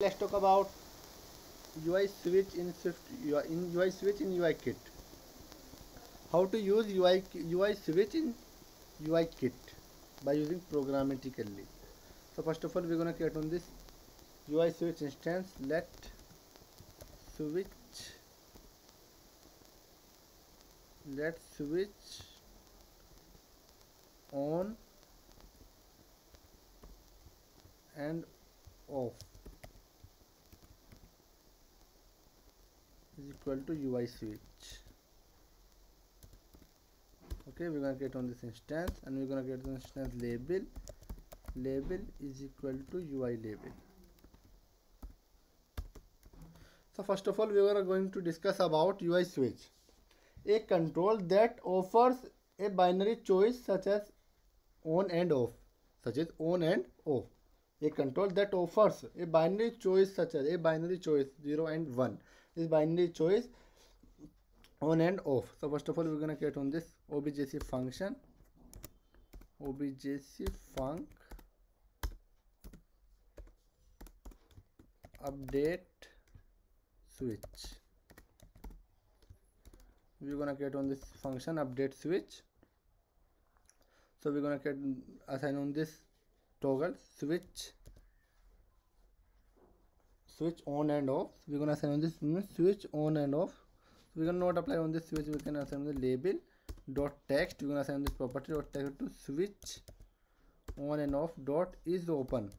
let's talk about UI switch in Swift UI in UI switch in UI kit. How to use UI UI switch in UI kit by using programmatically. So first of all we're gonna create on this UI switch instance. Let switch let switch on and off is equal to UI switch. Okay we're gonna get on this instance and we're gonna get the instance label. Label is equal to UI label. So first of all we are going to discuss about UI switch. A control that offers a binary choice such as on and off. Such as on and off. A control that offers a binary choice such as a binary choice 0 and 1 this binary choice. On and off. So first of all we're going to create on this objc function. Objc func update switch. We're gonna create on this function update switch. So we're gonna get assign on this toggle switch switch on and off. We're gonna assign on this switch on and off. So we're gonna not apply on this switch. We can assign the label dot text. We're gonna assign this property dot text to switch on and off dot is open.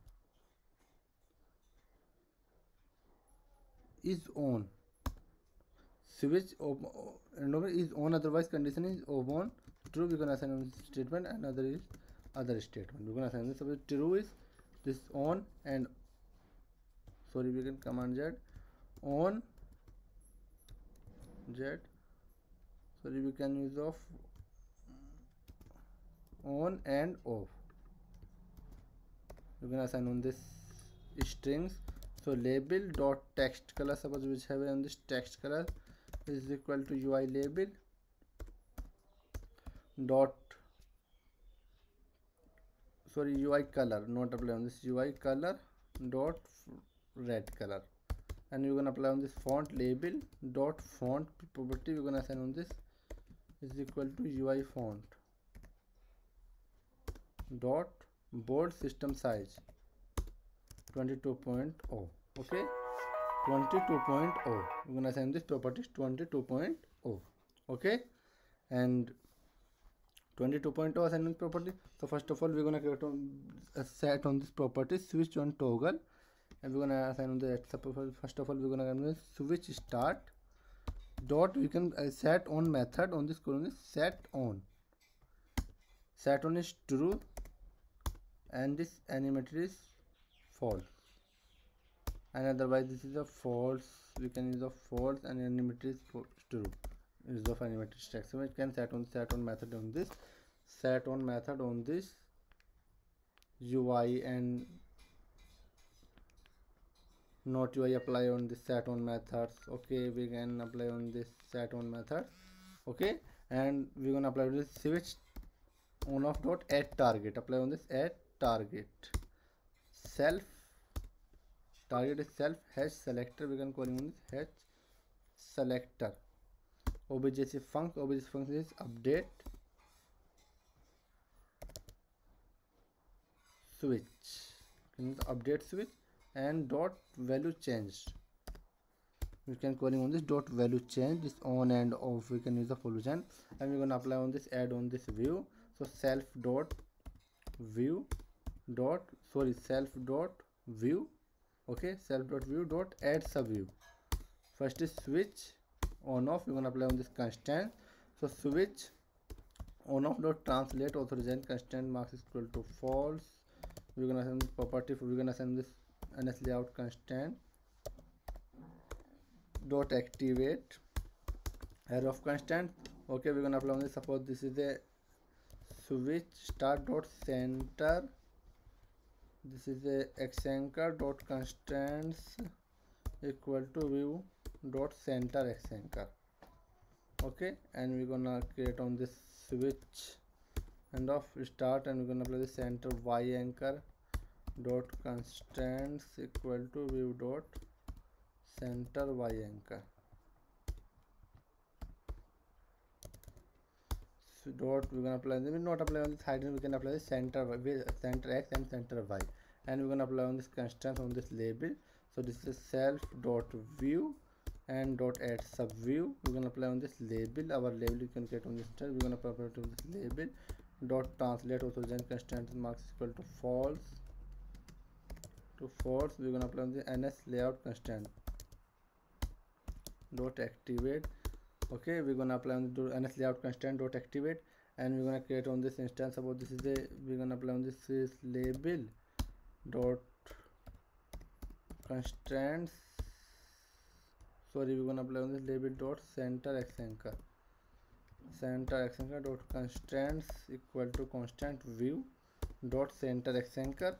Is on. Switch and over is on otherwise condition is on true we're gonna assign on statement and other is other statement. We're gonna assign this true is this on and sorry we can command z on z sorry we can use of on and off. We're gonna assign on this strings. So label dot text color suppose which have on this text color is equal to ui label dot sorry ui color not apply on this ui color dot red color. And you're gonna apply on this font label dot font property. We're gonna assign on this is equal to ui font dot bold system size 22.0 okay? 22.0 we're gonna assign this property 22.0 okay? And 22.0 assignment property. So first of all we're gonna create on set on this property switch on toggle and we're gonna assign on the first of all we're gonna switch start. Dot we can uh, set on method on this column is set on. Set on is true. And this animator is false. And otherwise this is a false we can use a false and animator is true. Is of animated stack. So we can set on set on method on this. Set on method on this. Ui and not ui apply on this set on methods. Okay we can apply on this set on method okay and we're gonna apply this switch on off dot add target. Apply on this add target. Self target is self hash selector we can call on this hash selector. Objc func objc function is update. Switch. Can update switch and dot value changed we can calling on this dot value change this on and off. We can use the function and we're going to apply on this add on this view. So self dot view dot sorry self dot view. Okay self dot view dot add sub view. First is switch on off. We're going to apply on this constant. So switch on off dot translate authorization constant marks is equal to false. We're going to send property we're going to send this ns layout constant. Dot activate. Array of constant. Okay we're to apply on this suppose this is a switch start dot center. This is a x anchor dot constants equal to view dot center x anchor okay and we're gonna create on this switch. And of start and we're gonna apply the center y anchor dot constants equal to view dot center y anchor. So dot we're gonna apply we not apply on this height we can apply the center center x and center y. And we're gonna apply on this constant on this label. So this is self dot view and dot add sub view. We're gonna apply on this label. Our label you can get on this we're gonna apply to this label. Dot translate also then constant marks equal to false to force we're gonna apply the ns layout constant dot activate. Okay we're gonna apply on the ns layout constant dot activate and we're gonna create on this instance. About this is a we're gonna apply on this is label dot constraints. Sorry we're gonna apply on this label dot center x anchor center x anchor dot constraints equal to constant view dot center x anchor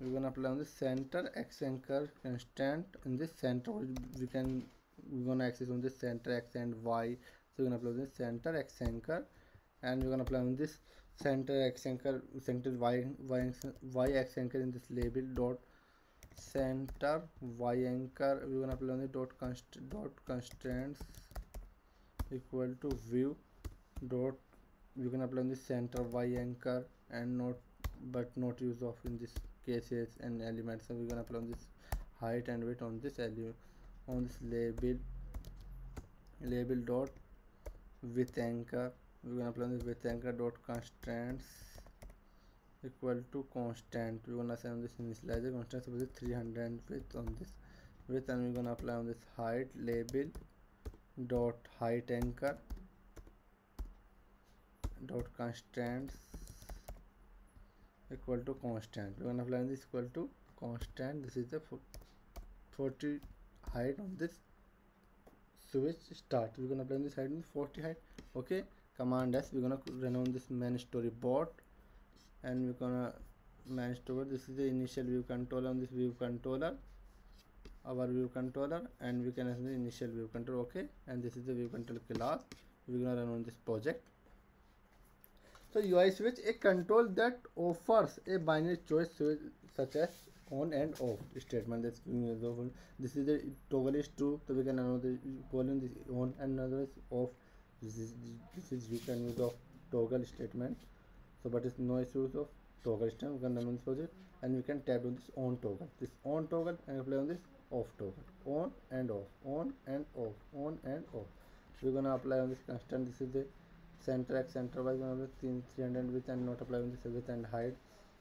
we're gonna apply on the center x anchor constant in this center. We can we're gonna access on this center x and y. So we're gonna apply on this center x anchor. And we're gonna apply on this center x anchor center y y, y x anchor in this label dot center y anchor. We're gonna apply on the dot const dot constants equal to view dot. You can apply on the center y anchor and not but not use of in this cases and elements so we're gonna apply on this height and weight on this element on this label label dot width anchor. We're gonna apply this width anchor dot constants equal to constant. We're gonna on this initializer constant with 300 width on this width and we're gonna apply on this height label dot height anchor dot constants equal to constant. We're gonna apply this equal to constant. This is the 40 height on this switch start. We're gonna apply this height on 40 height. Okay command s. We're gonna run on this main story and we're gonna manage to this is the initial view controller on this view controller. Our view controller. And we can assign the initial view controller. Okay and this is the view controller class. We're gonna run on this project so UI switch a control that offers a binary choice such as on and off. Statement that's this is the toggle is true so we can another colon this on and another is off. This is this is we can use of toggle statement. So but it's no issues of toggle statement. We can run this and we can tap on this on toggle. This on toggle and apply on this off toggle. On and off. On and off. On and off. We're gonna apply on this constant. This is the center x center y gonna be 300 width and apply on this width and height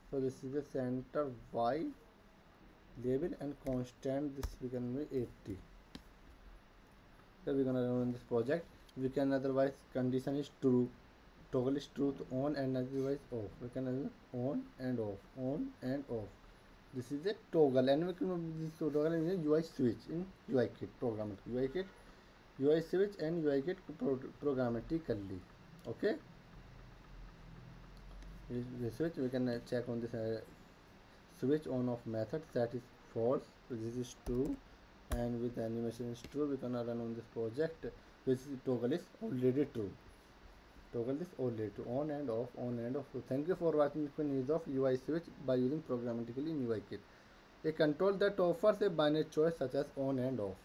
so this is the center y label and constant this we can be 80 so we're gonna run this project we can otherwise condition is true toggle is true to on and otherwise off we can on and off on and off this is a toggle and we can this toggle in a UI switch in UI kit program UI kit UI switch and UI kit pro programmatically okay? The switch we can uh, check on this uh, switch on off method. That is false. This is true. And with animation is true we gonna run on this project this toggle is already true. Toggle is already true. On and off on and off. So thank you for watching the needs of ui switch by using programmatically in ui kit. A control that offers a binary choice such as on and off